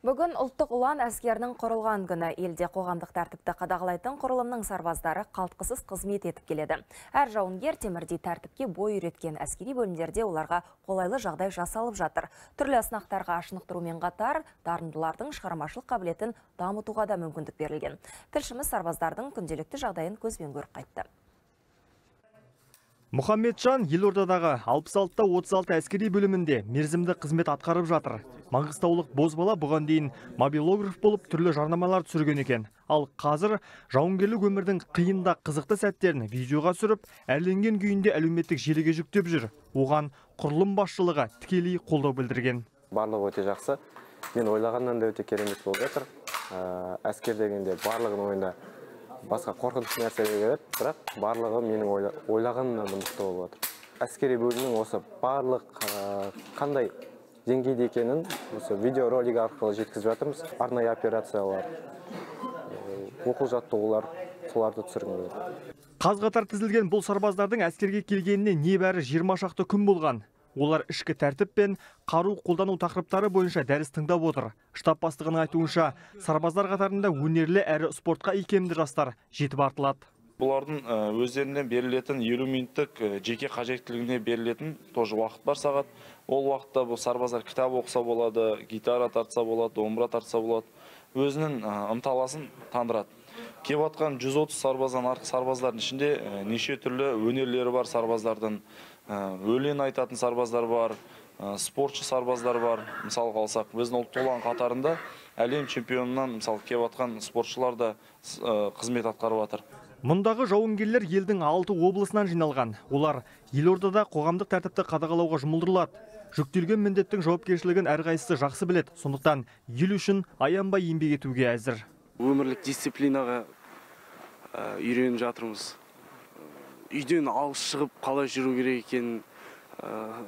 Бүгін ұлттық ұлан әскерінің құрылған күні елде қоғамдық тәртіпті қадағалайтын құрылымның сарбаздары қалтқысыз қызмет етіп келеді. Әр жауынгер темірдей тәртіпке бой үйреткен әскери бөлімдерде оларға қолайлы жағдай жасалып жатыр. Түрлі сынақтарға ашынықтырумен қатар дарындылардың шығармашылық қабілетін дамытуға да мүмкіндік берілген. Тілшіміз сарбаздардың күнделікті жағдайын көзбен көріп қайтты. Мұхаммеджан елордадағы 66-та 36 әскери бөлімінде мерзімді қызмет атқарып жатыр. Маңғыстаулық бозбала бұған дейін мобилограф болып түрлі жарнамалар түсірген екен. Ал қазір жауынгерлік өмірдің қиында қызықты сәттерін видеоға түсіріп, әрленген күйінде әлеуметтік желіге жүктеп жүр. Оған құрылым басшылығы тікелей қолдау білдірген. барлығы өте жақсы мен ойлағаннан да өте керемет болып жатыр Ә, әскер дегенде барлығының ойында басқа қорқынышты нәрсе келеді бірақ барлығы менің ойла- ойлағанымнан мықты болып жатыр әскери бөлімнің осы барлық қандай деңгейде екенін осы видеоролик арқылы жеткізіп жатырмыз. Арнайы операциялар ә, оқу жаттығулар соларды түсіргім келеді. Қаз қатар тізілген бұл сарбаздардың әскерге келгеніне небәрі 20 шақты күн болған. Олар ішкі тәртіп пен қару қолдану тақырыптары бойынша дәріс тыңдап отыр. Штаб бастығының айтуынша, сарбаздар қатарында өнерлі әрі спортқа икемді жастар жетіп артылады. бұлардың ә, өздеріне берілетін елу минуттық ә, жеке қажеттілігіне берілетін тоже уақыт бар сағат ол уақытта бұл сарбаздар кітап оқыса болады гитара тартса болады домбыра тартса болады өзінің ә, ынталасын тандырады келіп жатқан 130 сарбаздан артық сарбаздардың ішінде неше түрлі өнерлері бар сарбаздардың өлең айтатын сарбаздар бар ә, спортшы сарбаздар бар мысалға алсақ біздің ұлттық ұлан қатарында әлем чемпионынан мысалы келіп жатқан спортшылар да ә, қызмет атқарып жатыр Мұндағы жауынгерлер елдің алты облысынан жиналған. Олар елордада қоғамдық тәртіпті қадағалауға жұмылдырылады. Жүктелген міндеттің жауапкершілігін әрқайсысы жақсы білет. Сондықтан ел үшін аянбай еңбек етуге әзір. өмірлік дисциплинаға үйреніп жатырмыз үйден алыс шығып қалай жүру керек екенін ә,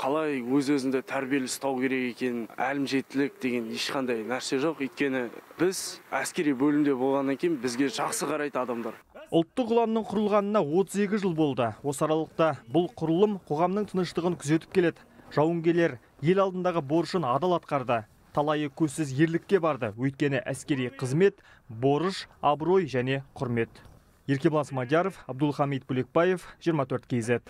қалай өз өзіңді тәрбиелі ұстау керек екенін әлімжеттілік деген ешқандай нәрсе жоқ өйткені біз әскери бөлімде болғаннан кейін бізге жақсы қарайды адамдар Ұлттық ұланның құрылғанына 32 жыл болды. Осы аралықта бұл құрылым қоғамның тыныштығын күзетіп келеді. Жауынгерлер ел алдындағы борышын адал атқарды. Талайы көзсіз ерлікке барды. Өйткені әскери қызмет, борыш, абырой және құрмет. Еркебұлан Смадияров, Абдулхамид Бөлекбаев, 24 KZ.